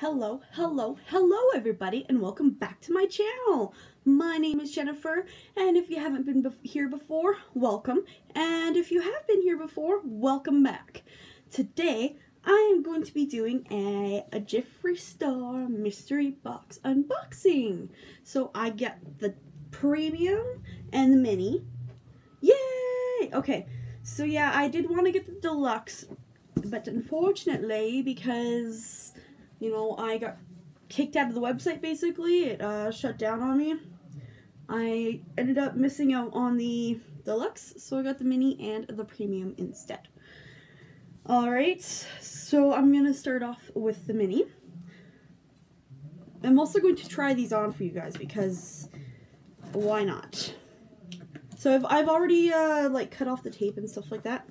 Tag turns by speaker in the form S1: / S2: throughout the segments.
S1: Hello, hello, hello everybody and welcome back to my channel. My name is Jennifer and if you haven't been bef here before, welcome. And if you have been here before, welcome back. Today, I am going to be doing a, a Jeffree Star mystery box unboxing. So I get the premium and the mini. Yay! Okay, so yeah, I did want to get the deluxe, but unfortunately, because you know, I got kicked out of the website basically. It uh, shut down on me. I ended up missing out on the deluxe, so I got the mini and the premium instead. Alright, so I'm going to start off with the mini. I'm also going to try these on for you guys because why not? So I've, I've already uh, like cut off the tape and stuff like that.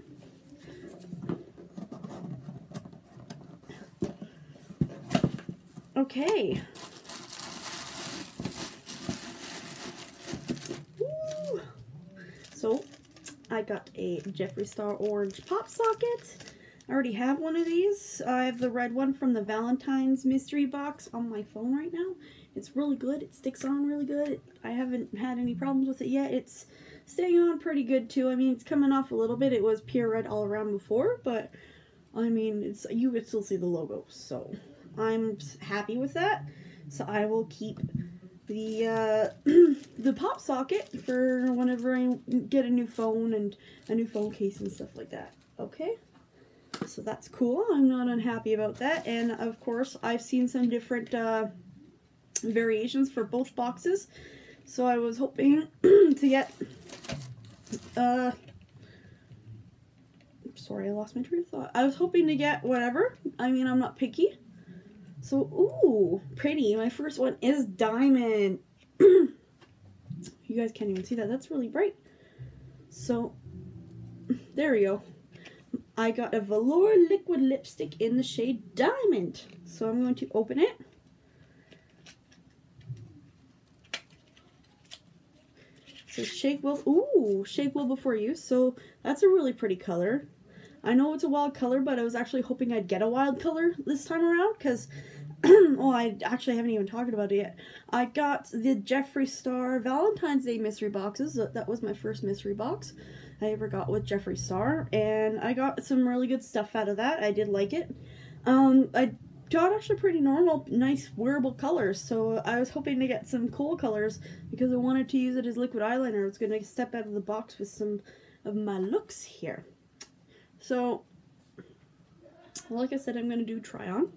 S1: Okay. So, I got a Jeffree Star Orange Pop Socket. I already have one of these. I have the red one from the Valentine's mystery box on my phone right now. It's really good. It sticks on really good. I haven't had any problems with it yet. It's staying on pretty good too. I mean, it's coming off a little bit. It was pure red all around before, but I mean, it's you could still see the logo, so I'm happy with that. So I will keep the uh, the pop socket for whenever I get a new phone and a new phone case and stuff like that. Okay, so that's cool. I'm not unhappy about that. And of course, I've seen some different uh, variations for both boxes. So I was hoping to get. Uh, sorry, I lost my train of thought. I was hoping to get whatever. I mean, I'm not picky. So, ooh, pretty. My first one is diamond. you guys can't even see that. That's really bright. So, there we go. I got a velour liquid lipstick in the shade diamond. So I'm going to open it. So shake well, ooh, shake well before use. So that's a really pretty color. I know it's a wild color, but I was actually hoping I'd get a wild color this time around because oh, I actually haven't even talked about it yet. I got the Jeffree Star Valentine's Day mystery boxes. That was my first mystery box I ever got with Jeffree Star, and I got some really good stuff out of that. I did like it. Um, I got actually pretty normal, nice, wearable colors, so I was hoping to get some cool colors because I wanted to use it as liquid eyeliner. I was going to step out of the box with some of my looks here. So, like I said, I'm going to do try on.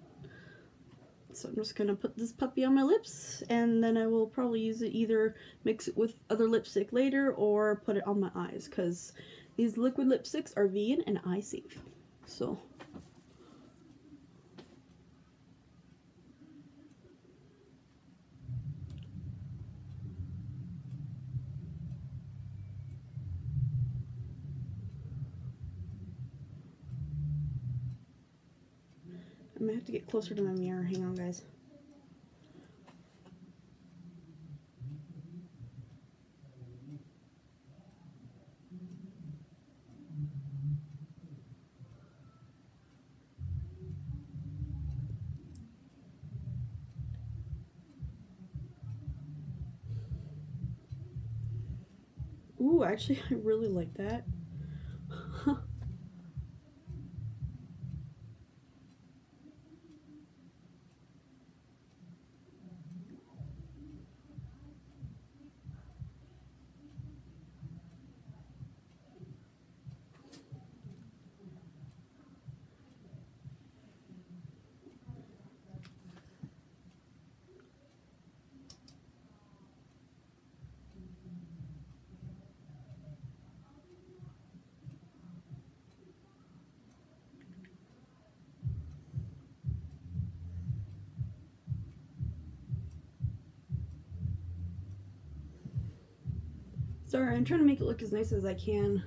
S1: So I'm just going to put this puppy on my lips and then I will probably use it either mix it with other lipstick later or put it on my eyes because these liquid lipsticks are vegan and eye safe. So have to get closer to my mirror. Hang on, guys. Ooh, actually, I really like that. Sorry, I'm trying to make it look as nice as I can.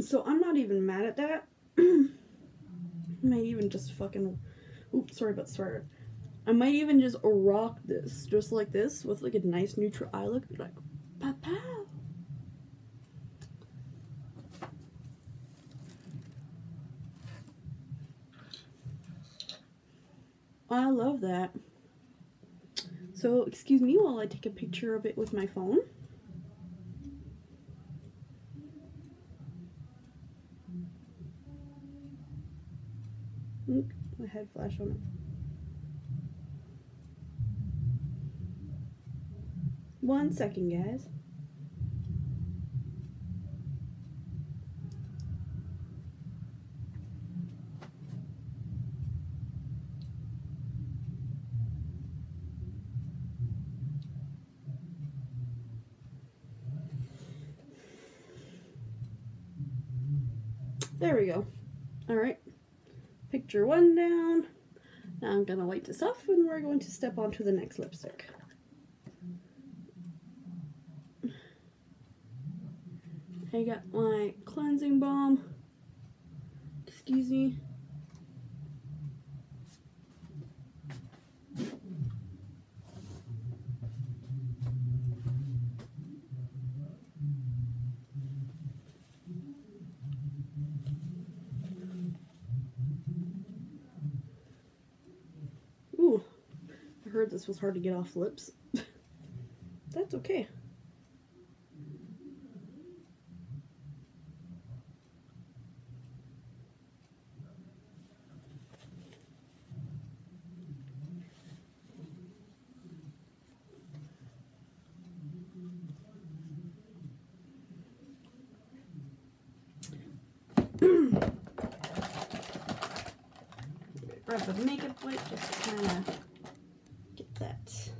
S1: So I'm not even mad at that. I might even just fucking... Oops, sorry about swear. I might even just rock this, just like this, with like a nice neutral eye look. Like, I love that. So, excuse me while I take a picture of it with my phone. My head flash on it. One second, guys. There we go. All right. One down. Now I'm going to wipe this off and we're going to step onto the next lipstick. I got my cleansing balm. Excuse me. Ooh, I heard this was hard to get off lips. That's okay. grab the makeup wipe just to kind of get that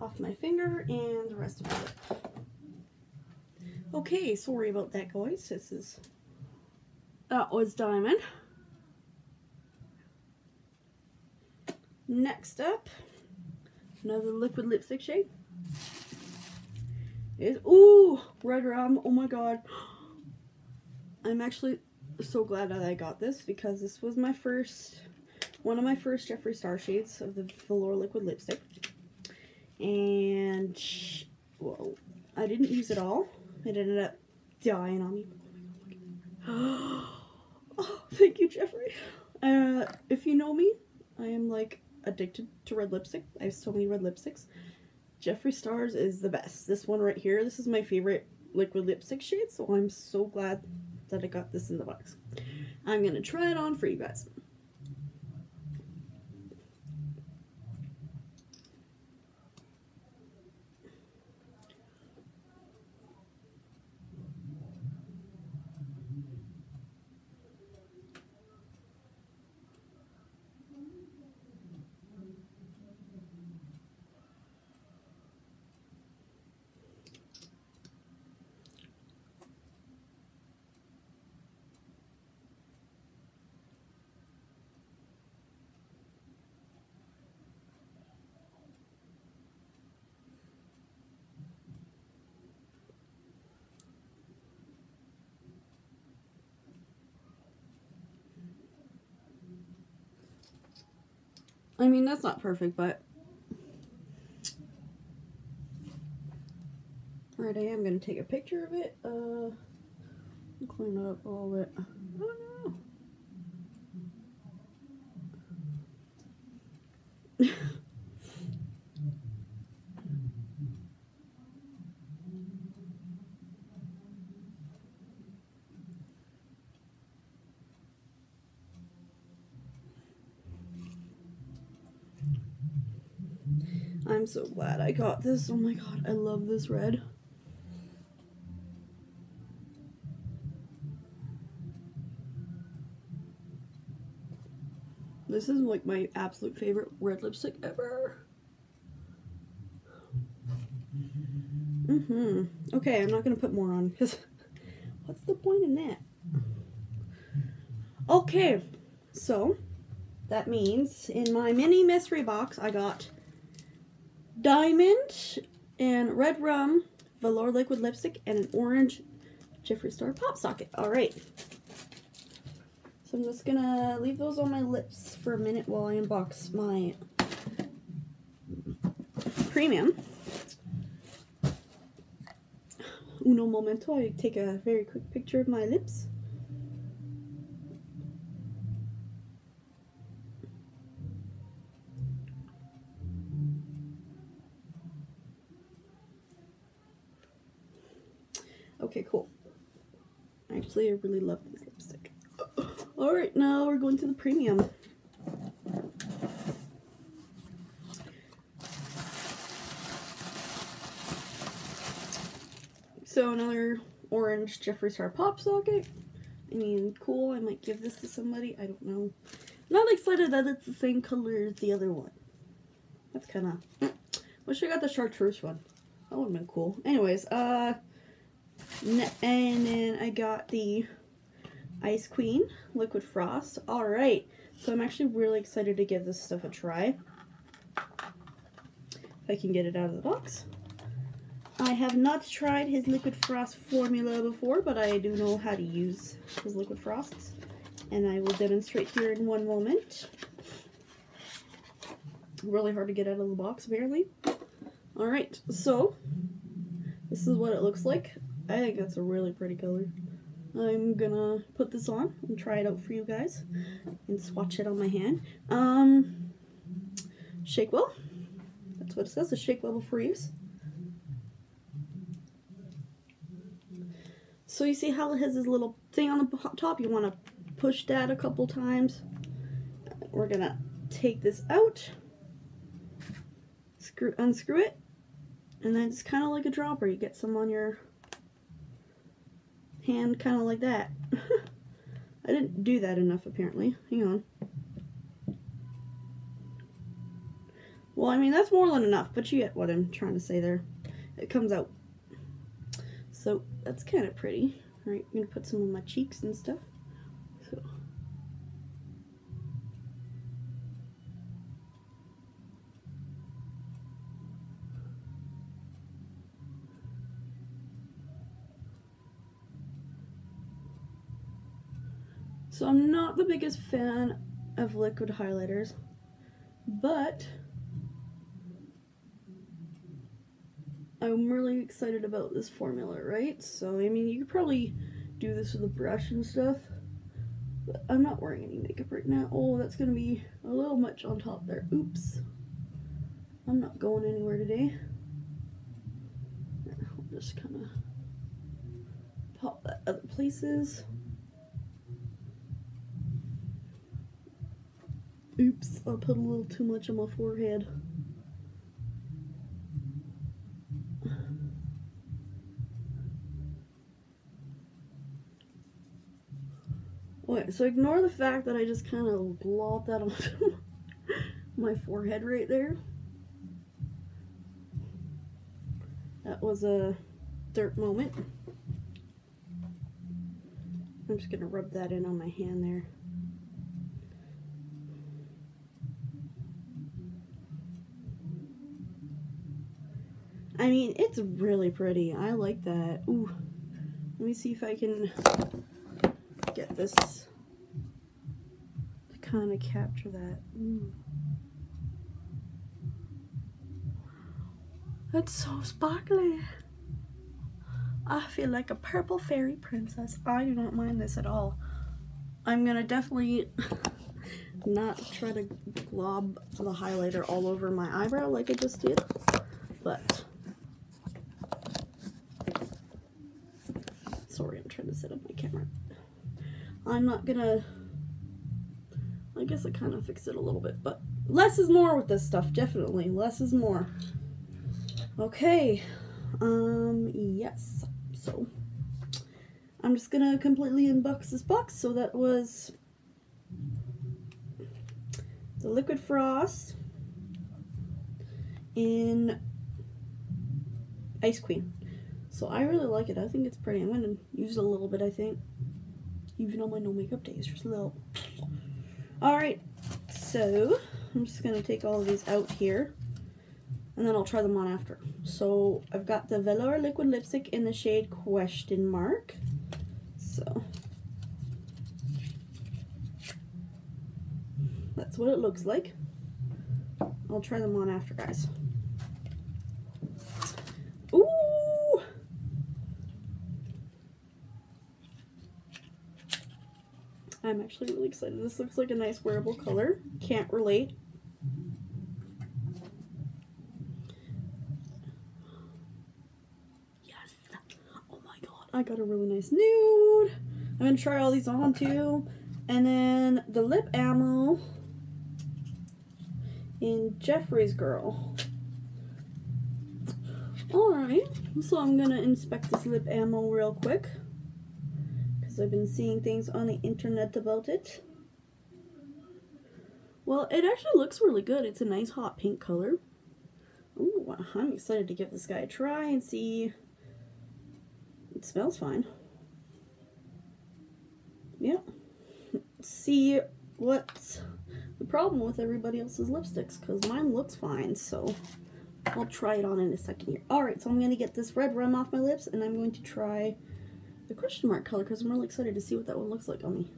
S1: off my finger and the rest of the lip. Okay, sorry about that, guys. This is that was Diamond. Next up, another liquid lipstick shade is ooh Redrum. Oh my god, I'm actually so glad that I got this because this was my first, one of my first Jeffree Star shades of the Velour Liquid Lipstick. And, well, I didn't use it all. It ended up dying on me. Oh, thank you, Jeffree. Uh, if you know me, I am like addicted to red lipstick. I have so many red lipsticks. Jeffree Stars is the best. This one right here, this is my favorite liquid lipstick shade, so I'm so glad that I got this in the box. I'm going to try it on for you guys. I mean, that's not perfect, but... Alright, I am going to take a picture of it. Uh, clean it up a little bit. Oh no! I'm so glad I got this. Oh my god, I love this red. This is like my absolute favorite red lipstick ever. Mm-hmm. Okay, I'm not going to put more on because what's the point in that? Okay, so that means in my mini mystery box I got diamond and Redrum, velour liquid lipstick, and an orange Jeffree Star pop socket. All right. So I'm just going to leave those on my lips for a minute while I unbox my premium. Uno momento, I take a very quick picture of my lips. Okay, cool. Actually, I really love this lipstick. Alright, now we're going to the premium. So another orange Jeffree Star pop socket. I mean, cool. I might give this to somebody. I don't know. Not excited that it's the same color as the other one. That's kind of... Wish I got the chartreuse one. That would have been cool. Anyways, uh... And then I got the Ice Queen Liquid Frost. Alright, so I'm actually really excited to give this stuff a try. If I can get it out of the box. I have not tried his Liquid Frost formula before, but I do know how to use his Liquid Frosts. And I will demonstrate here in one moment. Really hard to get out of the box, apparently. Alright, so this is what it looks like. I think that's a really pretty color. I'm gonna put this on and try it out for you guys and swatch it on my hand. Um, shake well. That's what it says, a shake well before use. So you see how it has this little thing on the top? You want to push that a couple times. We're gonna take this out, screw, unscrew it, and then it's kind of like a dropper. You get some on your hand kind of like that. I didn't do that enough apparently. Hang on. Well, I mean, that's more than enough, but you get what I'm trying to say there. It comes out. So, that's kind of pretty. Alright, I'm going to put some on my cheeks and stuff. So I'm not the biggest fan of liquid highlighters, but I'm really excited about this formula, right? So, I mean, you could probably do this with a brush and stuff, but I'm not wearing any makeup right now. Oh, that's going to be a little much on top there. Oops. I'm not going anywhere today. I'll just kind of pop that other places. Oops, I put a little too much on my forehead. Wait, so ignore the fact that I just kind of globbed that onto my forehead right there. That was a dirt moment. I'm just going to rub that in on my hand there. I mean, it's really pretty. I like that. Ooh. Let me see if I can get this to kind of capture that. Ooh. That's so sparkly. I feel like a purple fairy princess. I do not mind this at all. I'm gonna definitely not try to glob the highlighter all over my eyebrow like I just did, but To set up my camera. I'm not gonna... I guess I kind of fixed it a little bit, but less is more with this stuff, definitely. Less is more. Okay. Um, yes. So, I'm just gonna completely unbox this box. So that was the Liquid Frost in Ice Queen. So I really like it. I think it's pretty. I'm going to use it a little bit, I think. Even on my no makeup days. Just a little. Alright. So, I'm just going to take all of these out here. And then I'll try them on after. So, I've got the Velour Liquid Lipstick in the shade Question Mark. So, that's what it looks like. I'll try them on after, guys. I'm actually really excited. This looks like a nice wearable color. Can't relate. Yes. Oh my god. I got a really nice nude. I'm going to try all these on too. And then the lip ammo in Jeffree's Girl. Alright, so I'm going to inspect this lip ammo real quick because I've been seeing things on the internet about it. Well, it actually looks really good. It's a nice hot pink color. Ooh, I'm excited to give this guy a try and see. It smells fine. Yeah. See what's the problem with everybody else's lipsticks because mine looks fine, so I'll try it on in a second here. Alright, so I'm going to get this Redrum off my lips and I'm going to try the question mark color because I'm really excited to see what that one looks like on me.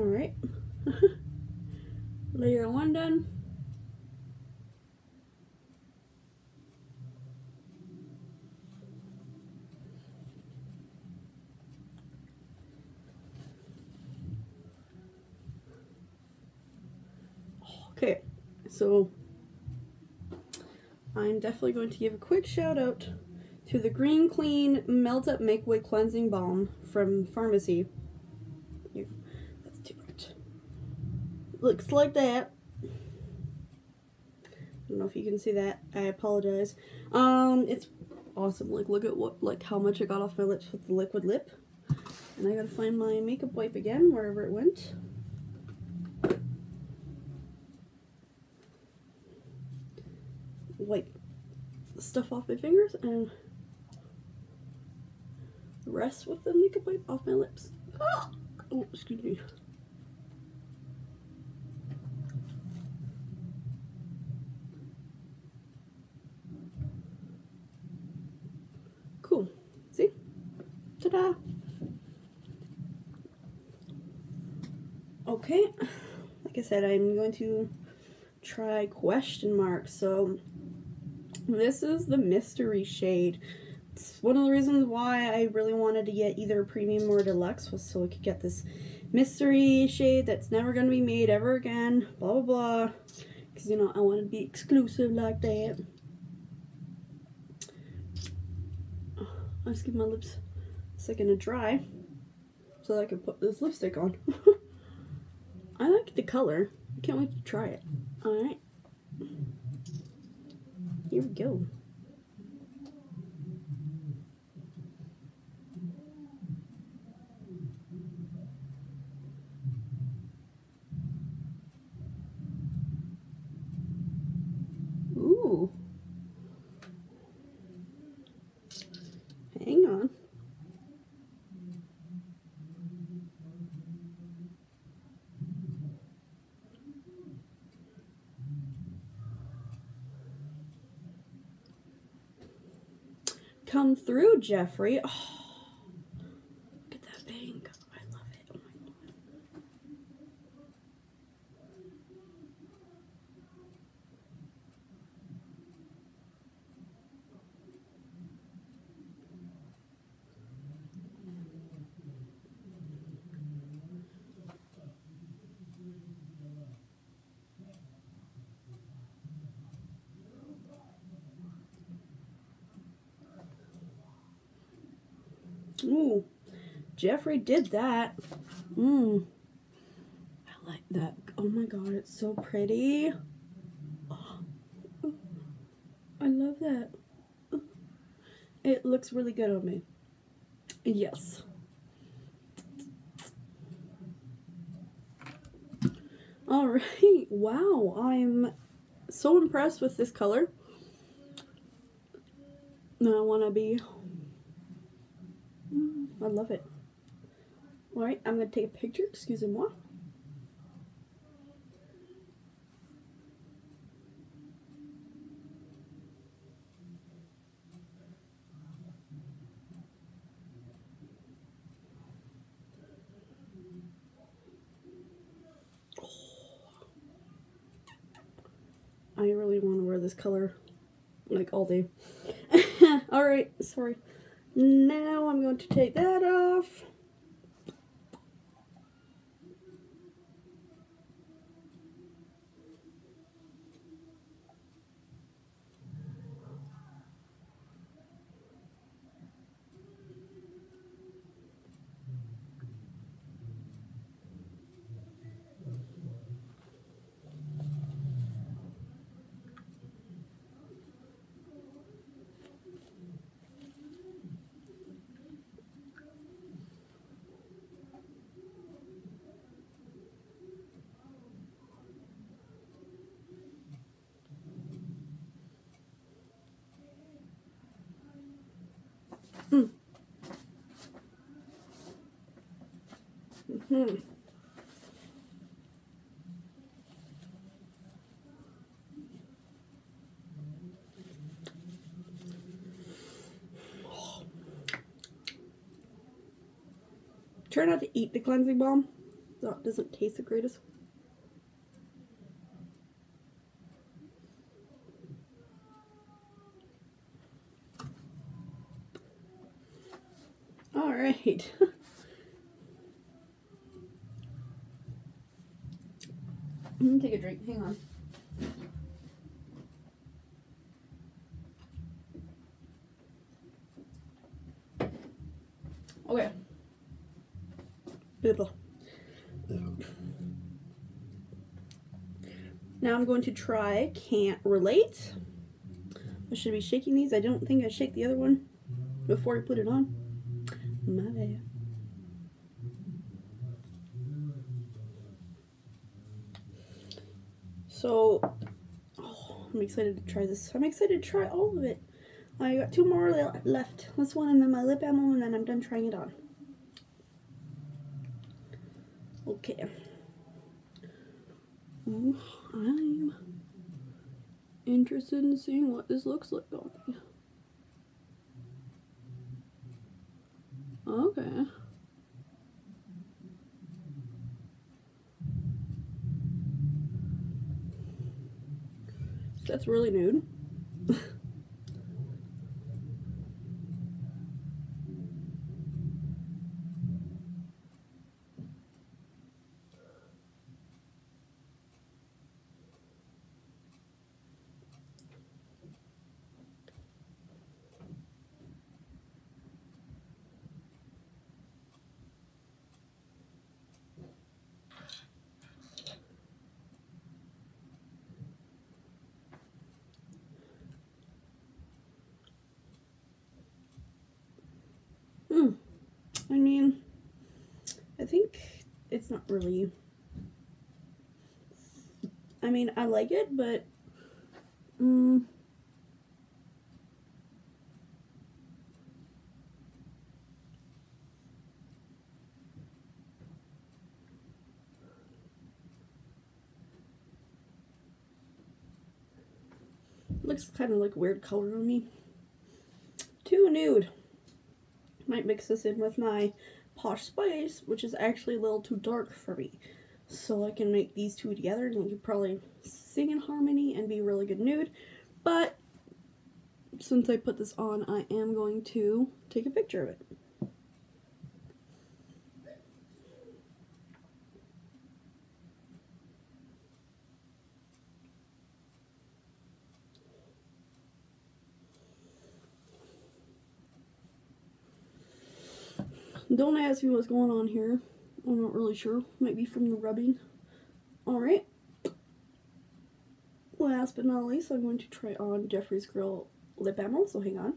S1: All right. Layer one done. Okay, so I'm definitely going to give a quick shout out to the Green Clean Melt Up Make Way Cleansing Balm from Farmacy looks like that. I don't know if you can see that. I apologize. Um, it's awesome. Like, look at what, like, how much I got off my lips with the liquid lip. And I gotta find my makeup wipe again, wherever it went. Wipe stuff off my fingers and rest with the makeup wipe off my lips. Ah! Oh, excuse me. Okay, like I said, I'm going to try question mark. So this is the mystery shade. It's one of the reasons why I really wanted to get either premium or deluxe was so I could get this mystery shade that's never going to be made ever again. Blah, blah, blah. Because, you know, I want to be exclusive like that. I'll just give my lips a second to dry so that I can put this lipstick on. The color. I can't wait to try it. Alright. Here we go. Ooh. Hang on. Come through, Jeffree. Oh, look at that pink. I love it. Oh my god. Ooh, Jeffree did that. Mmm. I like that. Oh my god, it's so pretty. Oh, I love that. It looks really good on me. Yes. Alright, wow, I'm so impressed with this color. I want to be I love it. Alright, I'm going to take a picture, excuse me. I really want to wear this color like all day. Alright, sorry. Now I'm going to take that off. Hmm. Try not to eat the cleansing balm. That doesn't taste the greatest. All right. Take a drink. Hang on. Okay. Blah. Now I'm going to try Can't Relate. I should be shaking these. I don't think I shake the other one before I put it on. My bad. So, oh, I'm excited to try this. I'm excited to try all of it. I got two more le- left. This one and then my lip ammo and then I'm done trying it on. Okay. Oh, I'm interested in seeing what this looks like on me. Okay. That's really nude. Hmm. I mean, I think it's not really. I mean, I like it, but. Mm, looks kind of like weird color on me. Too nude. Might mix this in with my Posh Spice, which is actually a little too dark for me. So I can make these two together and we could probably sing in harmony and be really good nude. But since I put this on, I am going to take a picture of it. Don't ask me what's going on here. I'm not really sure. Might be from the rubbing. Alright. Last but not least, I'm going to try on Jeffree's Grill Lip Balm, so hang on.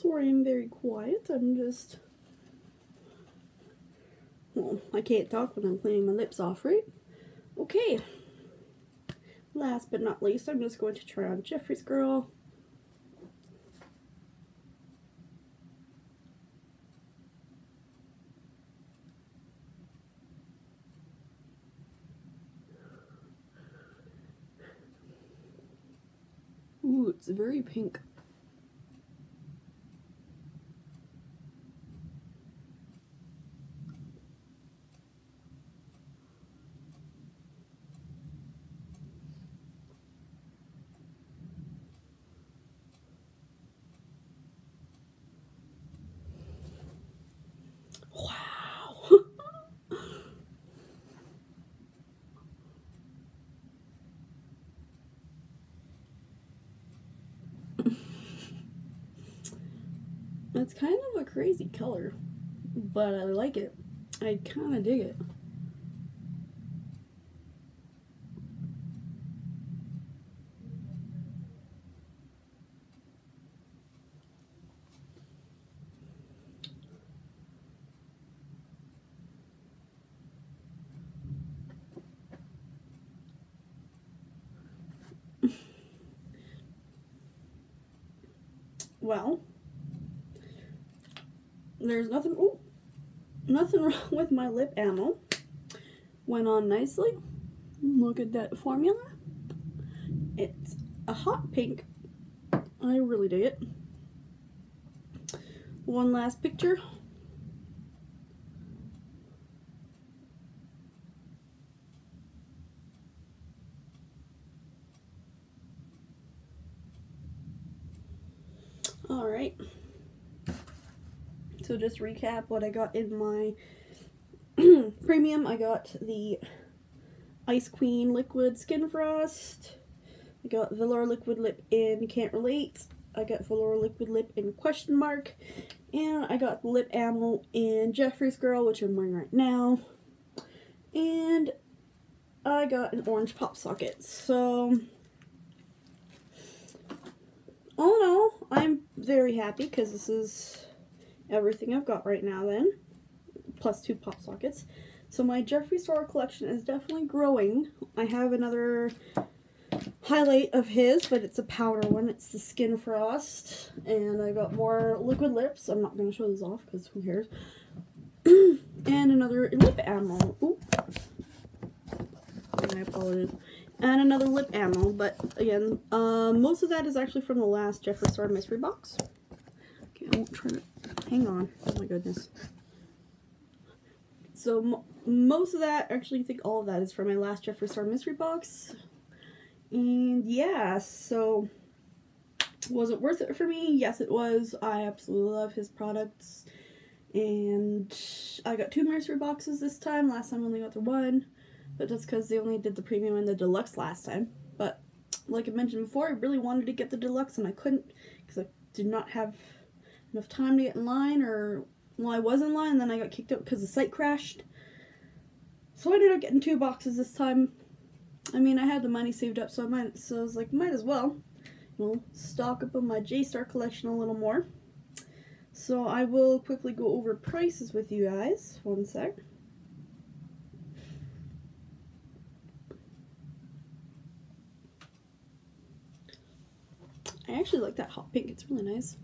S1: Sorry, I'm very quiet. I'm just. Well, I can't talk when I'm cleaning my lips off, right? Okay. Last but not least, I'm just going to try on Jeffree's Girl. Ooh, it's very pink. Wow. It's kind of a crazy color, but I like it. I kind of dig it. Well, there's nothing, ooh, nothing wrong with my lip ammo. Went on nicely. Look at that formula. It's a hot pink. I really dig it. One last picture. All right. So just recap what I got in my premium. I got the Ice Queen Liquid Skin Frost. I got Velour Liquid Lip in Can't Relate. I got Velour Liquid Lip in Question Mark. And I got Lip Ammo in Jeffree's Girl, which I'm wearing right now. And I got an orange pop socket. So all in all, I'm very happy because this is everything I've got right now then, plus two pop sockets. So my Jeffree Star collection is definitely growing. I have another highlight of his, but it's a powder one. It's the Skin Frost. And I got more liquid lips. I'm not going to show this off because who cares. and another lip ammo. Ooh. I apologize and another lip ammo. But again, uh, most of that is actually from the last Jeffree Star mystery box. I won't try to hang on. Oh my goodness. So most of that, actually, I think all of that is from my last Jeffree Star mystery box. And yeah, so was it worth it for me? Yes, it was. I absolutely love his products. And I got two mystery boxes this time. Last time I only got the one but that's because they only did the premium and the deluxe last time. But like I mentioned before, I really wanted to get the deluxe and I couldn't because I did not have enough time to get in line or well I was in line and then I got kicked out because the site crashed. So I ended up getting two boxes this time. I mean I had the money saved up so I might so I was like might as well you know stock up on my J-Star collection a little more. So I will quickly go over prices with you guys. One sec. I actually like that hot pink. It's really nice.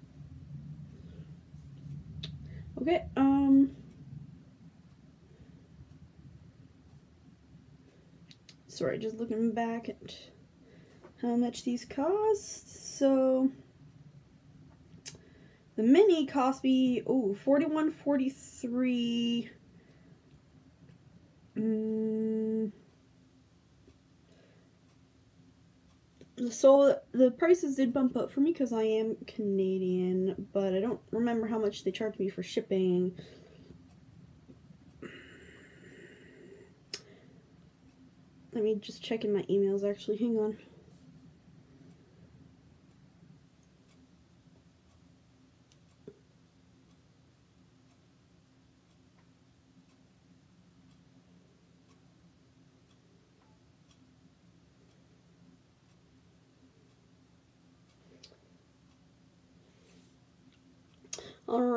S1: Okay, um... Sorry, just looking back at how much these cost. So, the mini cost me, oh, 41 43 mm, so the prices did bump up for me because I am Canadian, but I don't remember how much they charged me for shipping. Let me just check in my emails actually, hang on.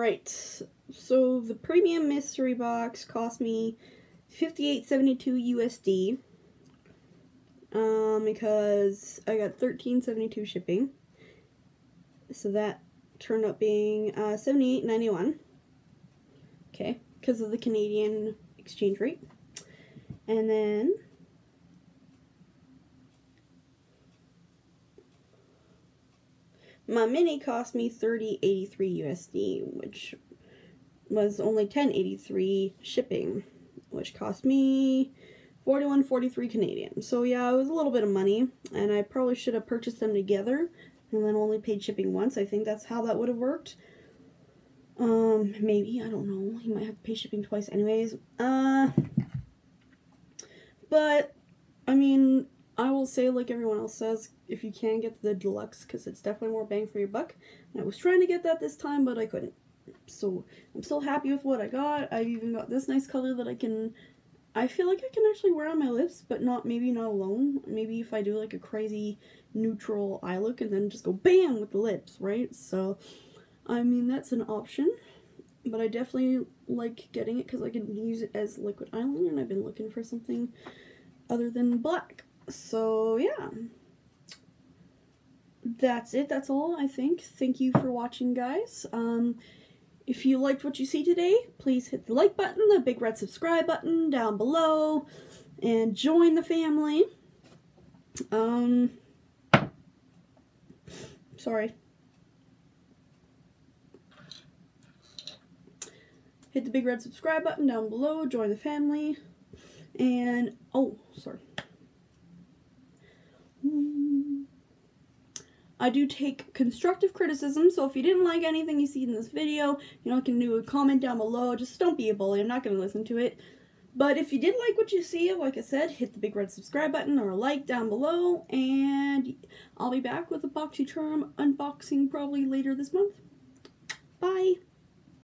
S1: Alright, so the premium mystery box cost me 58.72 USD. Um, because I got 13.72 shipping. So that turned up being uh, 78.91. Okay, because of the Canadian exchange rate. And then my mini cost me 30.83 USD, which was only 10.83 shipping, which cost me 41.43 Canadian. So yeah, it was a little bit of money, and I probably should have purchased them together and then only paid shipping once. I think that's how that would have worked. Um, maybe, I don't know. You might have to pay shipping twice anyways. Uh, but, I mean, I will say, like everyone else says, if you can get the deluxe, because it's definitely more bang for your buck. And I was trying to get that this time, but I couldn't. So, I'm still happy with what I got. I've even got this nice color that I can I feel like I can actually wear on my lips, but not maybe not alone. Maybe if I do like a crazy neutral eye look and then just go bam with the lips, right? So, I mean, that's an option. But I definitely like getting it because I can use it as liquid eyeliner and I've been looking for something other than black. So, yeah. That's it. That's all, I think. Thank you for watching, guys. Um, if you liked what you see today, please hit the like button, the big red subscribe button down below, and join the family. Um, sorry. Hit the big red subscribe button down below, join the family, and, oh, sorry. Hmm. I do take constructive criticism, so if you didn't like anything you see in this video, you know, you can do a comment down below. Just don't be a bully. I'm not going to listen to it. But if you did like what you see, like I said, hit the big red subscribe button or a like down below, and I'll be back with a BoxyCharm unboxing probably later this month. Bye!